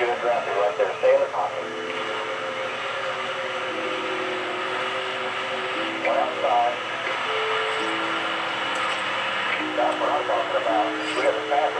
traffic right there. Stay in the pocket. One outside. That's what I'm talking about. We got the fastest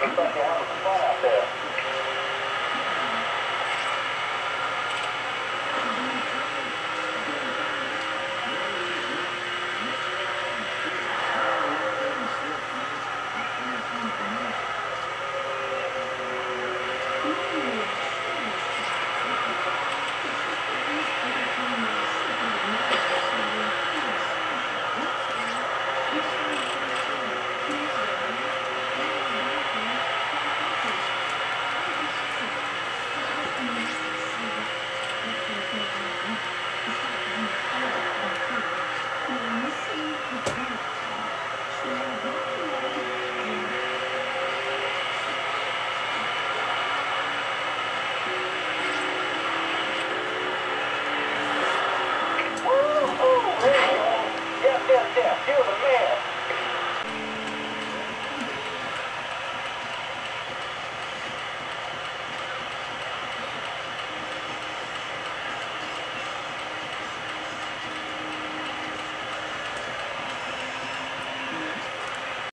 Looks like they having fun out there.